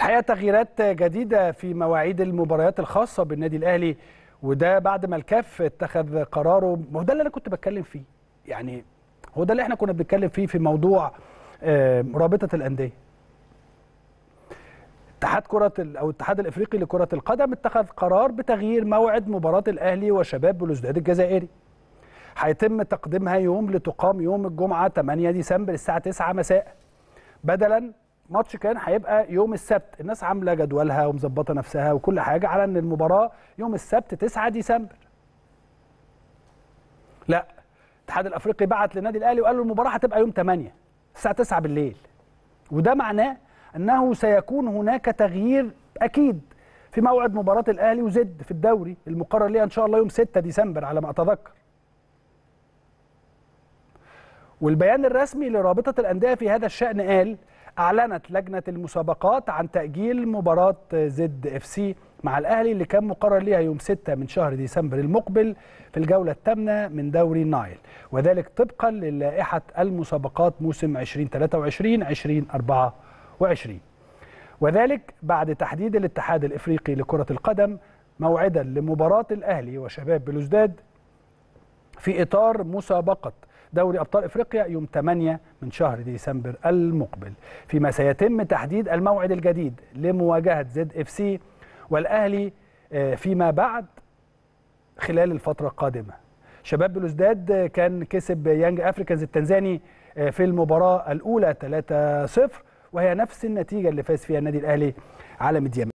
الحقيقة تغييرات جديدة في مواعيد المباريات الخاصة بالنادي الأهلي وده بعد ما الكاف اتخذ قراره ما هو ده اللي أنا كنت بتكلم فيه يعني هو ده اللي إحنا كنا بنتكلم فيه في موضوع آه، رابطه الأندية اتحاد كرة أو الاتحاد الإفريقي لكرة القدم اتخذ قرار بتغيير موعد مباراة الأهلي وشباب بلوزداد الجزائري. هيتم تقديمها يوم لتقام يوم الجمعة 8 ديسمبر الساعة 9 مساء. بدلا ماتش كان هيبقى يوم السبت، الناس عاملة جدولها ومظبطة نفسها وكل حاجة على إن المباراة يوم السبت 9 ديسمبر. لا الاتحاد الأفريقي بعت للنادي الأهلي وقال له المباراة هتبقى يوم 8 الساعة 9 بالليل. وده معناه إنه سيكون هناك تغيير أكيد في موعد مباراة الأهلي وزد في الدوري المقرر ليها إن شاء الله يوم 6 ديسمبر على ما أتذكر. والبيان الرسمي لرابطة الأندية في هذا الشأن قال أعلنت لجنة المسابقات عن تأجيل مباراة زد إف سي مع الأهلي اللي كان مقرر ليها يوم 6 من شهر ديسمبر المقبل في الجولة الثامنة من دوري النايل. وذلك طبقا للائحة المسابقات موسم 2023 2024 وعشرين. وذلك بعد تحديد الاتحاد الإفريقي لكرة القدم موعدا لمباراة الأهلي وشباب بلوزداد في إطار مسابقة دوري أبطال إفريقيا يوم 8 من شهر ديسمبر المقبل. فيما سيتم تحديد الموعد الجديد لمواجهة زد إف سي والأهلي فيما بعد خلال الفترة القادمة. شباب بلوزداد كان كسب يانج أفريكانز التنزاني في المباراة الأولى 3-0 وهي نفس النتيجة اللي فاز فيها النادي الأهلي على ميديام